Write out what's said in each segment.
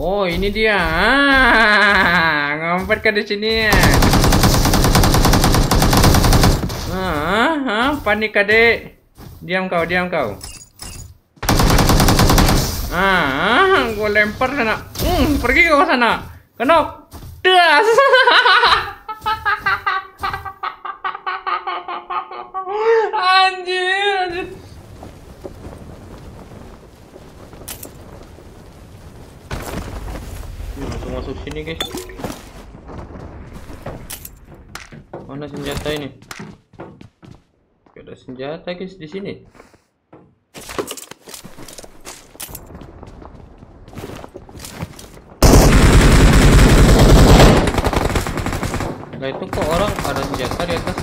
Oh, ini dia. Ah, ngumpet ke di sini. Ah, ah, panik adek. Diam kau, diam kau. Ah, gue lempar sana. Hmm, pergi ke sana. Kenok. Das. anjir. Ini langsung masuk sini, guys. Mana senjata ini? Gak ada senjata, guys, di sini. Nah itu kok orang ada senjata di atas?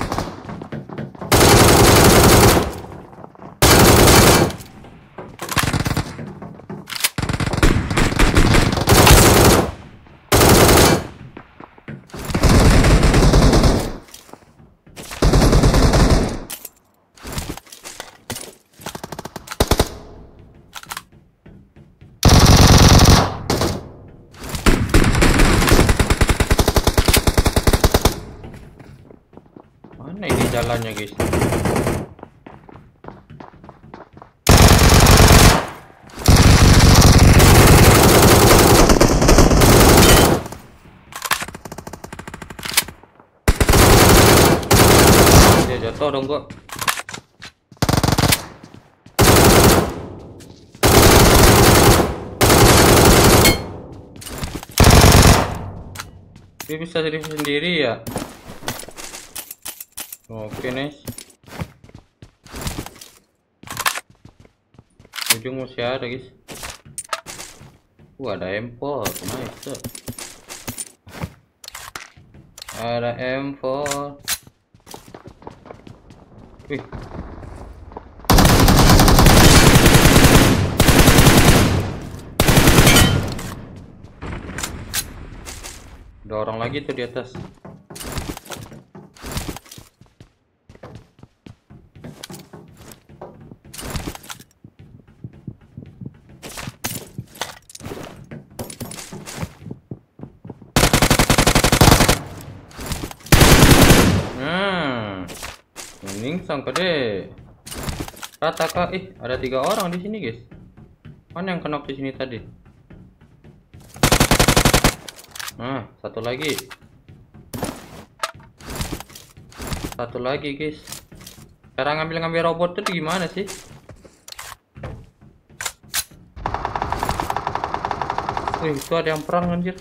Mana jalannya guys? Dia jatuh dong gua. Dia bisa diri sendiri ya? Oke, nice. Ujung masih ada, guys. Wah, ada M4. Nice. Ada M4. Wih. Ada orang lagi tuh di atas. Hmm. Deh. Rata kak, ih ada tiga orang di sini guys. Mana yang kenok di sini tadi? Nah, satu lagi. Satu lagi guys. Cara ngambil-ngambil robot tuh gimana sih? Wih, itu ada yang perang anjir.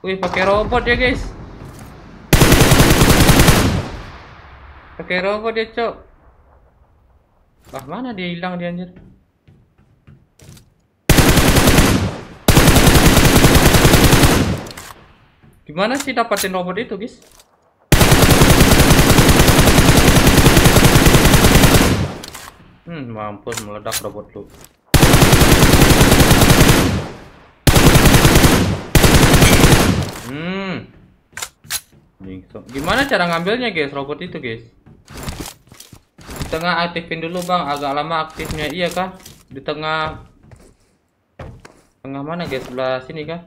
Wih, pakai robot ya guys. Pakai robot dia, Cok. Ah, mana dia hilang dia anjir? Gimana sih dapatin robot itu, guys? Hmm, mampus meledak robot lu. Hmm. Gimana cara ngambilnya guys robot itu guys? Tengah aktifin dulu bang, agak lama aktifnya iya kah? Di tengah tengah mana guys? Sebelah sini kah?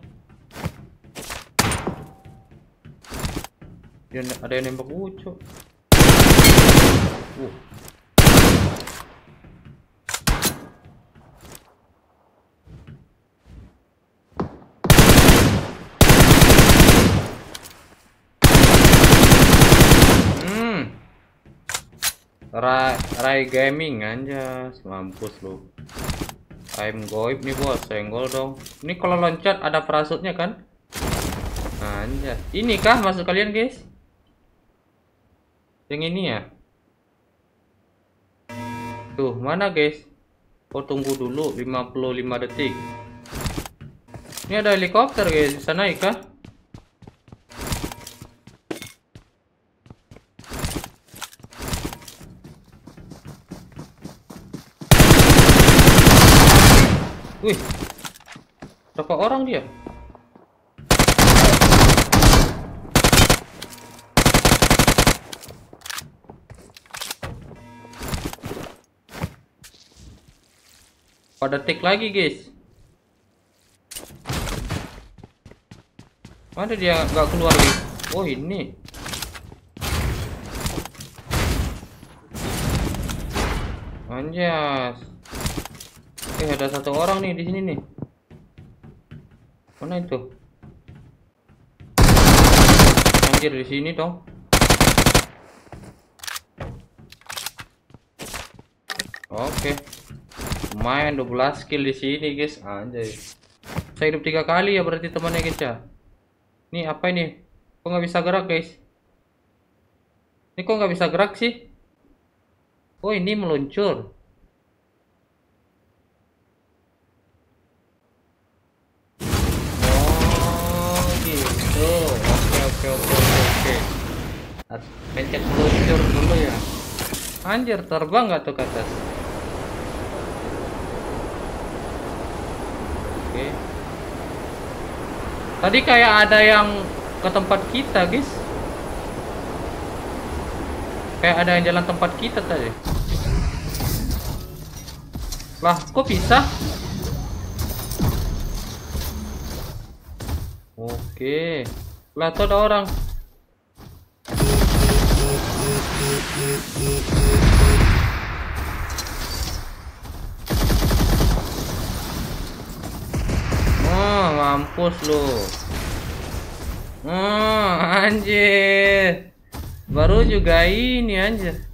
Ada yang nembak ucuk. Uh. Hmm. Rai, Rai Gaming anjas, mampus lu. I'm goib nih bos, senggol dong. Ini kalau loncat ada parasutnya kan? Anjas. Ini kah maksud kalian guys? Yang ini ya? Tuh, mana guys? Oh, tunggu dulu 55 detik. Ini ada helikopter guys, bisa naik kah? Wih. Orang dia? Pada tik lagi, guys. Mana dia nggak keluar guys? Oh ini. Anjas. Eh ada satu orang nih di sini nih. Mana itu? Anjir di sini dong. Oke. Lumayan 12 kill di sini, guys. Anjay. Saya hidup tiga kali ya berarti temannya guys ya. Ini apa ini? Kok nggak bisa gerak, guys? Ini kok nggak bisa gerak sih? Oh, ini meluncur. Pencet meluncur dulu ya. Anjir, terbang nggak tuh ke atas? Oke. Tadi kayak ada yang ke tempat kita, guys. Kayak ada yang jalan tempat kita tadi. Lah, kok bisa? Oke. Lah, tuh ada orang. Oh, mampus lu. Oh, anjir. Baru juga ini anjir.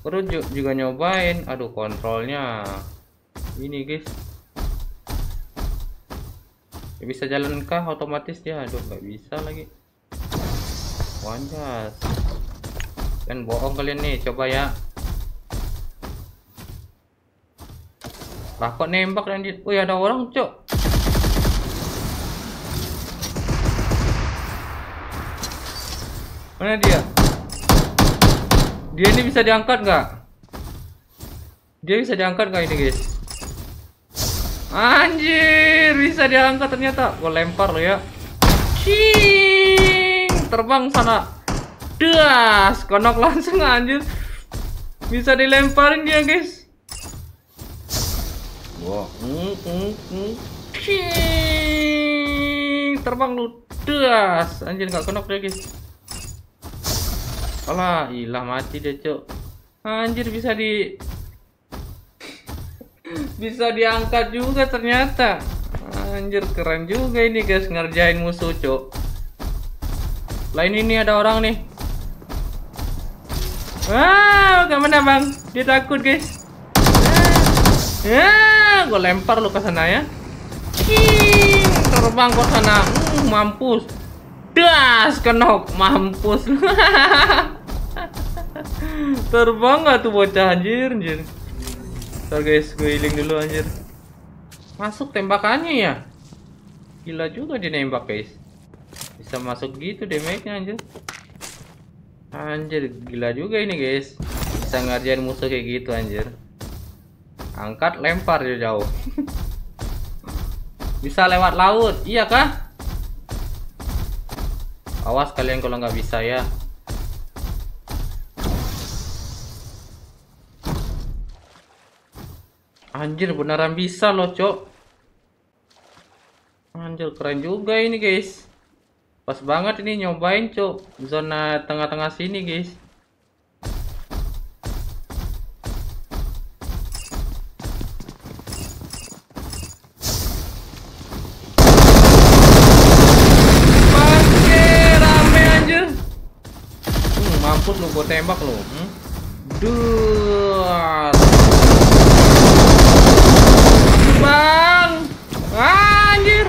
Baru ju juga nyobain. Aduh, kontrolnya. Ini, guys. Ya, bisa jalan kah otomatis dia? Aduh, nggak bisa lagi. Wanjas. Kan bohong kalian nih, coba ya. Lah kok nembak lanjut? Wih ada orang cok. Mana dia? Dia ini bisa diangkat nggak? Dia bisa diangkat nggak ini guys? Anjir, bisa diangkat ternyata. Gue lempar lo ya. Cing, terbang sana. Das, konok langsung anjir. Bisa dilemparin dia guys. Wah, mm, mm, mm. Cing, terbang lu. Das, anjir nggak konok dia guys. Alah, ilah mati dia, Cok. Anjir bisa di bisa diangkat juga ternyata. Anjir keren juga ini guys ngerjain musuh, Cok. Lain ini ada orang nih. Wow, ke mana bang? Dia takut guys. Ya, gue lempar lu ke sana ya. Terbang ke sana. Uh, mampus. Das, kenok, mampus. terbang gak tuh bocah anjir, anjir. Ntar guys, gue healing dulu anjir. Masuk tembakannya ya. Gila juga dia nembak guys. Bisa masuk gitu damage-nya anjir. Anjir, gila juga ini guys. Bisa ngerjain musuh kayak gitu anjir. Angkat, lempar dia jauh. bisa lewat laut, iya kah? Awas kalian kalau nggak bisa ya. Anjir beneran bisa loh, Cok. Anjir keren juga ini, guys. Pas banget ini nyobain, Cok. Zona tengah-tengah sini, guys. mampus lu, gua tembak lu. Hmm? Duh. Bang. Anjir.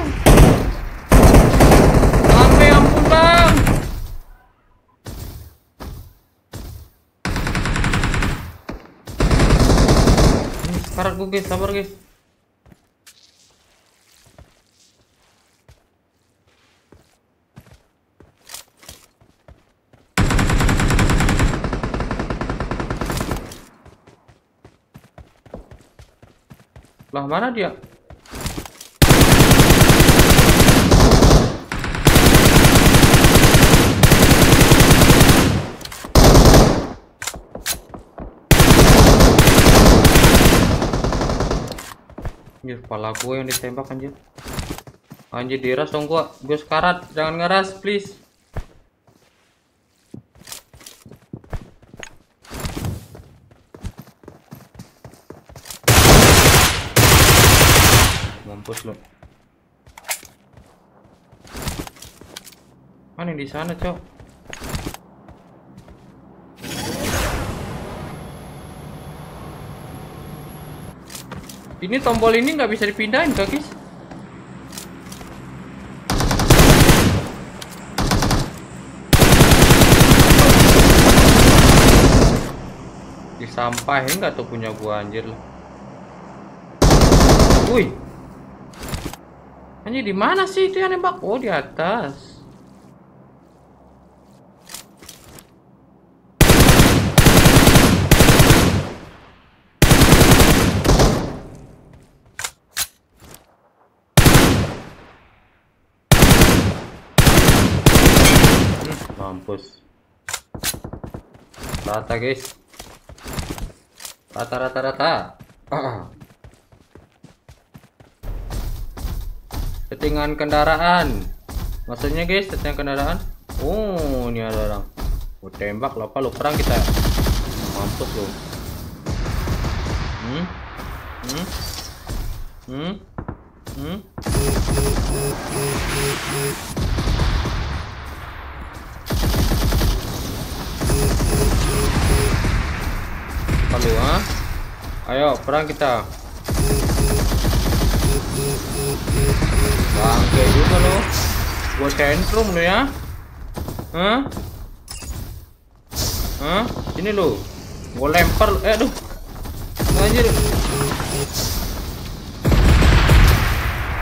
Sampai ampun, Bang. Karat gue guys, sabar guys. Lah mana dia? Anjir, kepala gue yang ditembak anjir. Anjir diras dong gua. Gue sekarat, jangan ngeras please. Mampus lu. Mana yang di sana, Cok? Ini tombol ini nggak bisa dipindahin, kak, guys? Disampahin nggak tuh punya gua anjir lah. Wih. Anjir di mana sih itu yang nembak? Oh, di atas. Hmm, Mampus. Rata guys. Rata rata rata. Settingan kendaraan. Maksudnya guys, settingan kendaraan. Oh, ini ada orang. Oh, tembak lo apa lo perang kita. Mampus lo. Hmm? Hmm? Hmm? Hmm? Kalau ah? Ayo, perang kita. Bangke juga lo. Gua tantrum lo ya. Hah? Hah? Sini lo. Gua lempar eh aduh. Anjir.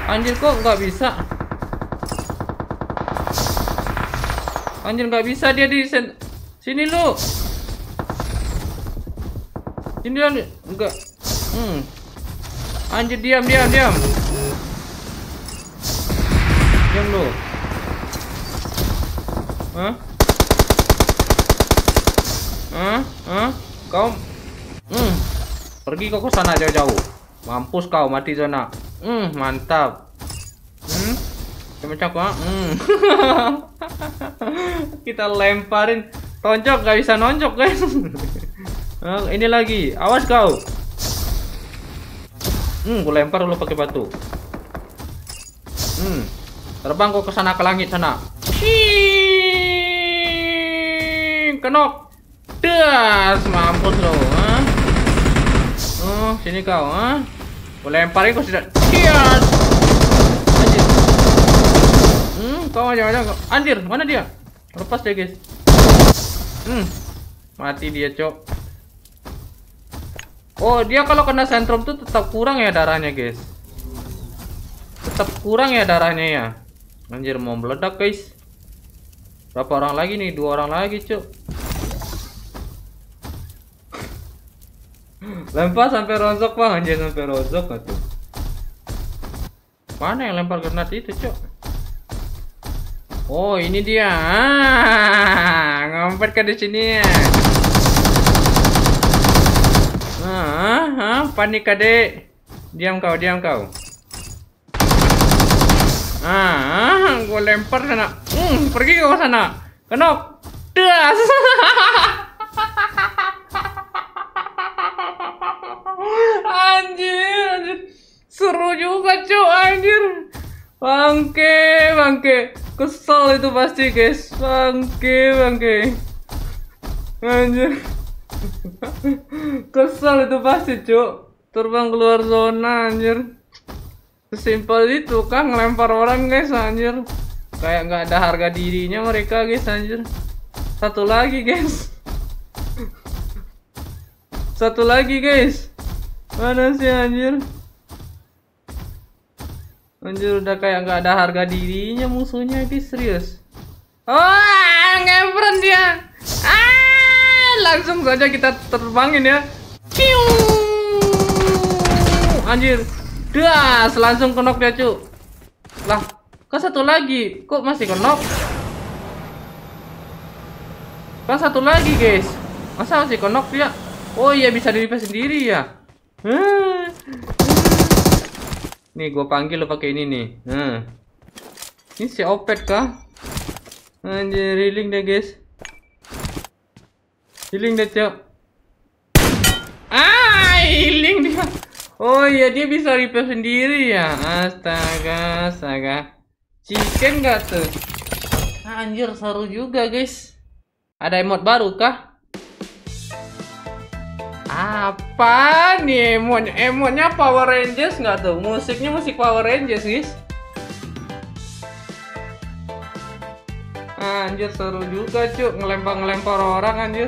Anjir kok nggak bisa? Anjir nggak bisa dia di sini lu. Sini dia enggak. Hmm. Anjir diam diam diam. Diam lu. Hah? Hah? Hah? Kau Hmm. Pergi kau ke sana jauh-jauh. Mampus kau mati zona. Hmm, mantap. Hmm. Macam apa? Hmm. Kita lemparin tonjok gak bisa nonjok guys. Ah, ini lagi. Awas kau. Hmm, gue lempar dulu pakai batu. Hmm. Terbang kau ke sana ke langit sana. Shing! Kenok. Das, mampus lo, ha? Oh, sini kau, ha? Gue lemparin kau sudah. Anjir. Hmm, kau macam macam. Anjir, mana dia? Lepas dia, guys. Hmm. Mati dia, cok. Oh, dia kalau kena sentrum tuh tetap kurang ya darahnya, guys. Tetap kurang ya darahnya ya. Anjir, mau meledak, guys. Berapa orang lagi nih? Dua orang lagi, cuk. Lempar sampai rontok, Bang. Anjir, sampai rontok tuh. Mana yang lempar granat itu, cuk? Oh, ini dia. Ah, ngompet ke di sini ya. Ah, ah, panik adek. Diam kau, diam kau. Ah, gue lempar sana. Hmm, pergi kau sana. Kenok. Das. anjir, anjir. Seru juga, cuy, anjir. Bangke, bangke. Kesel itu pasti, guys. Bangke, bangke. Anjir. Kesel itu pasti, cuk. Terbang keluar zona, anjir. Sesimpel itu kan ngelempar orang, guys, anjir. Kayak nggak ada harga dirinya mereka, guys, anjir. Satu lagi, guys. Satu lagi, guys. Mana sih, anjir? Anjir udah kayak nggak ada harga dirinya musuhnya ini serius. Oh, ngepren dia. Ah, langsung saja kita terbangin ya. Ciu. Anjir. Das, langsung kenok dia, cu. Lah, kok satu lagi? Kok masih kenok? Kan satu lagi, guys. Masa masih kenok dia? Oh iya bisa dilipat sendiri ya. Hmm. Nih, gue panggil lo pakai ini nih. Ini si Opet kah? Anjir, healing deh guys. Healing deh cok. Ah, healing dia. Oh iya dia bisa repair sendiri ya. Astaga, astaga. Chicken gak tuh? Anjir seru juga guys. Ada emot baru kah? Apa nih emotnya? Emotnya Power Rangers nggak tuh? Musiknya musik Power Rangers guys. Anjir seru juga cuk ngelempar-ngelempar orang anjir.